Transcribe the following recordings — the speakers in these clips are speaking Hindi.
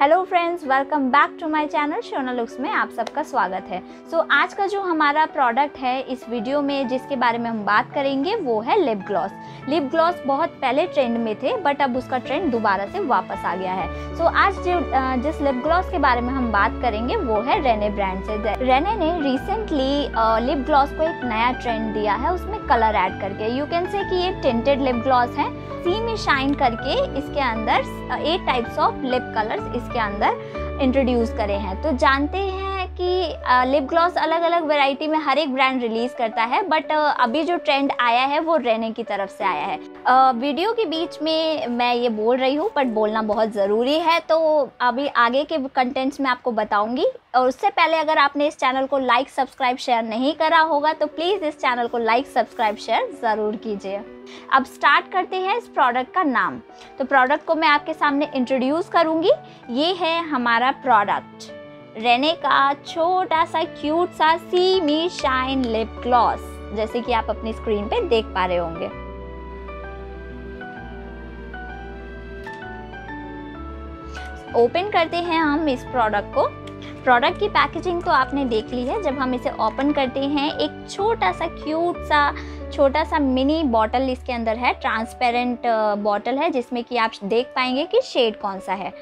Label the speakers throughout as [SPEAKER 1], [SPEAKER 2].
[SPEAKER 1] Hello friends welcome back to my channel Shona looks में आप सबका स्वागत है। सो so, आज का जो हमारा प्रोडक्ट है इस वीडियो में जिसके बारे में हम बात करेंगे वो है लिप ग्लॉस लिप ग्लॉस बहुत पहले ट्रेंड में थे बट अब उसका ट्रेंड दोबारा से वापस आ गया है। सो so, आज जो जिस लिप ग्लॉस के बारे में हम बात करेंगे वो है रेने ब्रांड से। रेने ने रिसेंटली लिप ग्लॉस को एक नया ट्रेंड दिया है उसमें कलर ऐड करके। यू कैन से कि ये टिंटेड लिप ग्लॉस है। सी में शाइन करके इसके अंदर eight types of lip colours इसके अंदर इंट्रोड्यूस करे हैं। तो जानते हैं कि लिप ग्लॉस अलग अलग वैरायटी में हर एक ब्रांड रिलीज़ करता है बट अभी जो ट्रेंड आया है वो रेने की तरफ़ से आया है। वीडियो के बीच में मैं ये बोल रही हूँ बट बोलना बहुत ज़रूरी है तो अभी आगे के कंटेंट्स में आपको बताऊँगी। और उससे पहले अगर आपने इस चैनल को लाइक सब्सक्राइब शेयर नहीं करा होगा तो प्लीज़ इस चैनल को लाइक सब्सक्राइब शेयर ज़रूर कीजिए। अब स्टार्ट करते हैं इस प्रोडक्ट का नाम। तो प्रोडक्ट को मैं आपके सामने इंट्रोड्यूस करूँगी। ये है हमारा प्रोडक्ट रेने का छोटा सा क्यूट सा see me shine lip gloss जैसे कि आप अपनी स्क्रीन पे देख पा रहे होंगे। ओपन करते हैं हम इस प्रोडक्ट को। प्रोडक्ट की पैकेजिंग तो आपने देख ली है, जब हम इसे ओपन करते हैं, एक छोटा सा क्यूट सा, छोटा सा मिनी बॉटल इसके अंदर है ट्रांसपेरेंट बॉटल है, जिसमें कि आप देख पाएँगे कि शेड कौन सा है।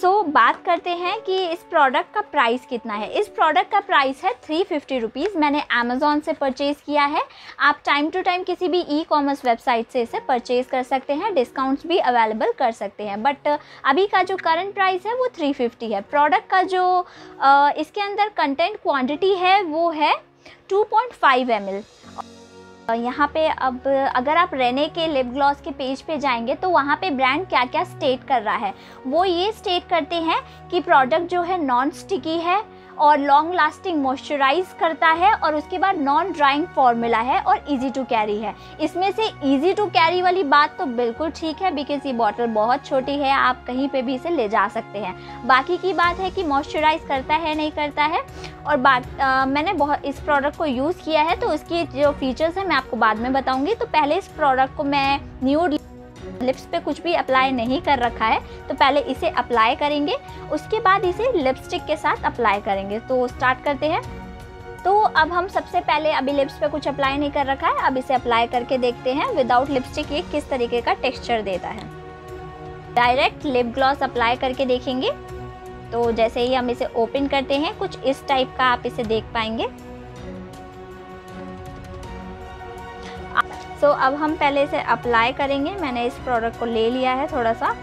[SPEAKER 1] सो so, बात करते हैं कि इस प्रोडक्ट का प्राइस कितना है। इस प्रोडक्ट का प्राइस है थ्री फिफ्टी रुपीज़ मैंने अमेज़ोन से परचेज़ किया है। आप टाइम टू टाइम किसी भी ई कॉमर्स वेबसाइट से इसे परचेज़ कर सकते हैं। डिस्काउंट्स भी अवेलेबल कर सकते हैं। बट अभी का जो करंट प्राइस है वो थ्री फिफ्टी है। प्रोडक्ट का जो इसके अंदर कंटेंट क्वान्टिटी है वो है two point five M L यहाँ पे अब अगर आप रेने के लिप ग्लॉस के पेज पे जाएँगे तो वहाँ पे ब्रांड क्या क्या स्टेट कर रहा है? वो ये स्टेट करते हैं कि प्रोडक्ट जो है नॉन स्टिकी है और लॉन्ग लास्टिंग मॉइस्चराइज करता है और उसके बाद नॉन ड्राइंग फॉर्मूला है और इजी टू कैरी है। इसमें से इजी टू कैरी वाली बात तो बिल्कुल ठीक है बिकॉज़ ये बॉटल बहुत छोटी है आप कहीं पे भी इसे ले जा सकते हैं। बाकी की बात है कि मॉइस्चराइज करता है नहीं करता है और बात आ, मैंने बहुत इस प्रोडक्ट को यूज़ किया है तो उसकी जो फीचर्स हैं मैं आपको बाद में बताऊँगी। तो पहले इस प्रोडक्ट को मैं न्यूड लिप्स पे कुछ भी अप्लाई नहीं कर रखा है तो पहले इसे अप्लाई करेंगे, उसके बाद इसे लिपस्टिक के साथ अप्लाई करेंगे। तो स्टार्ट करते हैं। तो अब हम सबसे पहले अभी लिप्स पे कुछ अप्लाई नहीं कर रखा है, अब इसे अप्लाई करके देखते हैं विदाउट लिपस्टिक ये किस तरीके का टेक्सचर देता है। डायरेक्ट लिप ग्लॉस अप्लाई करके देखेंगे। तो जैसे ही हम इसे ओपन करते हैं, कुछ इस टाइप का आप इसे देख पाएँगे। सो so, अब हम पहले इसे अप्लाई करेंगे। मैंने इस प्रोडक्ट को ले लिया है थोड़ा सा।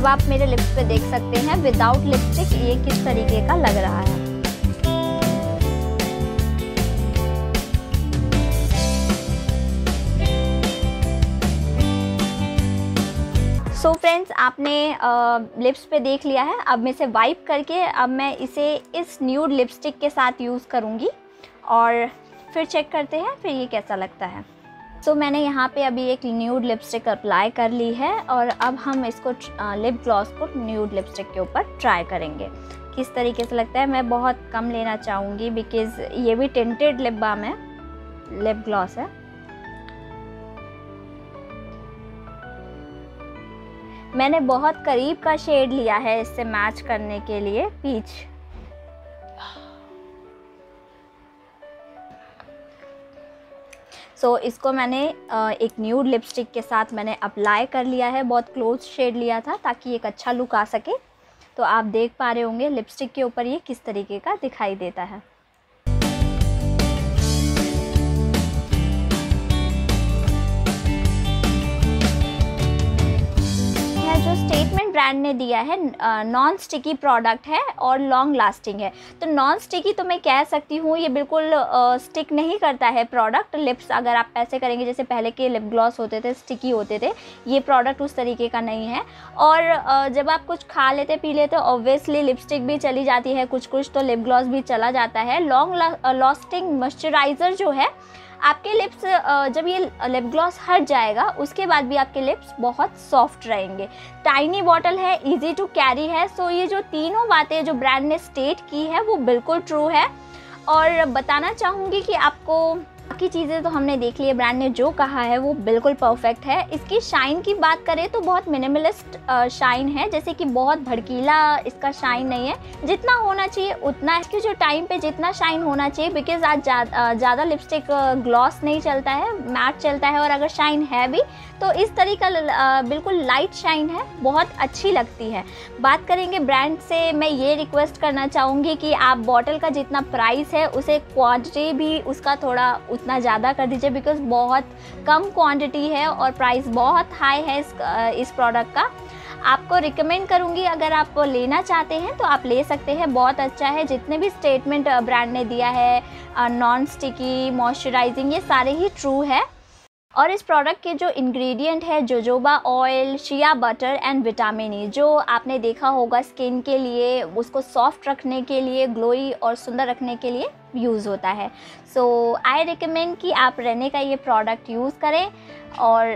[SPEAKER 1] अब आप मेरे लिप्स पे देख सकते हैं विदाउट लिपस्टिक ये किस तरीके का लग रहा है। सो so फ्रेंड्स आपने लिप्स पे देख लिया है, अब मैं इसे वाइप करके, अब मैं इसे इस न्यूड लिपस्टिक के साथ यूज़ करूँगी, और फिर चेक करते हैं, फिर ये कैसा लगता है। So, मैंने यहाँ पे अभी एक न्यूड लिपस्टिक अप्लाई कर ली है और अब हम इसको लिप ग्लॉस को न्यूड लिपस्टिक के ऊपर ट्राई करेंगे। किस तरीके से लगता है? मैं बहुत कम लेना चाहूँगी बिकॉज़ ये भी टेंटेड लिप बाम है लिप ग्लॉस है। मैंने बहुत करीब का शेड लिया है इससे मैच करने के लिए पीच सो so, इसको मैंने एक न्यूड लिपस्टिक के साथ मैंने अप्लाई कर लिया है। बहुत क्लोज शेड लिया था ताकि एक अच्छा लुक आ सके। तो आप देख पा रहे होंगे लिपस्टिक के ऊपर ये किस तरीके का दिखाई देता है हैं। ब्रांड ने दिया है नॉन स्टिकी प्रोडक्ट है और लॉन्ग लास्टिंग है। तो नॉन स्टिकी तो मैं कह सकती हूँ, ये बिल्कुल स्टिक नहीं करता है प्रोडक्ट लिप्स अगर आप ऐसे करेंगे, जैसे पहले के लिप ग्लॉस होते थे स्टिकी होते थे, ये प्रोडक्ट उस तरीके का नहीं है। और जब आप कुछ खा लेते, पी लेते ऑब्वियसली लिपस्टिक भी चली जाती है कुछ कुछ तो लिप ग्लॉस भी चला जाता है। लॉन्ग लॉस्टिंग मॉइस्चराइज़र जो है आपके लिप्स जब ये लिप ग्लॉस हट जाएगा, उसके बाद भी आपके लिप्स बहुत सॉफ्ट रहेंगे। टाइनी बॉटल है इजी टू कैरी है सो ये जो तीनों बातें जो ब्रांड ने स्टेट की है, वो बिल्कुल ट्रू है। और बताना चाहूँगी कि आपको बाकी चीज़ें तो हमने देख ली है, ब्रांड ने जो कहा है वो बिल्कुल परफेक्ट है। इसकी शाइन की बात करें तो बहुत मिनिमलिस्ट शाइन है, जैसे कि बहुत भड़कीला इसका शाइन नहीं है। जितना होना चाहिए उतना इसके जो टाइम पे जितना शाइन होना चाहिए बिकॉज़ आज ज़्यादा लिपस्टिक ग्लॉस नहीं चलता है मैट चलता है, और अगर शाइन है भी तो इस तरीका बिल्कुल लाइट शाइन है, बहुत अच्छी लगती है। बात करेंगे ब्रांड से, मैं ये रिक्वेस्ट करना चाहूँगी कि आप बॉटल का जितना प्राइस है, उसे क्वान्टिटी भी उसका थोड़ा उतना ज़्यादा कर दीजिए बिकॉज़ बहुत कम क्वांटिटी है और प्राइस बहुत हाई है इस इस प्रोडक्ट का। आपको रिकमेंड करूँगी अगर आप लेना चाहते हैं तो आप ले सकते हैं, बहुत अच्छा है। जितने भी स्टेटमेंट ब्रांड ने दिया है नॉन स्टिकी मॉइस्चराइजिंग ये सारे ही ट्रू है। और इस प्रोडक्ट के जो इंग्रेडिएंट है jojoba oil shea butter and vitamin E जो आपने देखा होगा स्किन के लिए, उसको सॉफ्ट रखने के लिए ग्लोई और सुंदर रखने के लिए यूज़ होता है। सो आई रिकमेंड कि आप रहने का ये प्रोडक्ट यूज़ करें और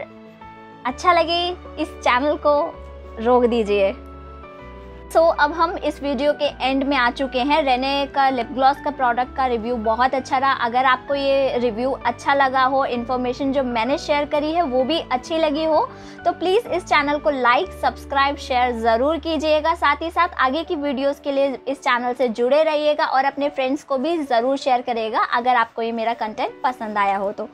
[SPEAKER 1] अच्छा लगे इस चैनल को, रोक दीजिए। सो so, अब हम इस वीडियो के एंड में आ चुके हैं। रेने का लिप ग्लॉस का प्रोडक्ट का रिव्यू बहुत अच्छा रहा। अगर आपको ये रिव्यू अच्छा लगा हो इन्फॉर्मेशन जो मैंने शेयर करी है वो भी अच्छी लगी हो तो प्लीज़ इस चैनल को लाइक सब्सक्राइब शेयर ज़रूर कीजिएगा। साथ ही साथ आगे की वीडियोज़ के लिए इस चैनल से जुड़े रहिएगा और अपने फ्रेंड्स को भी ज़रूर शेयर करिएगा अगर आपको ये मेरा कंटेंट पसंद आया हो तो।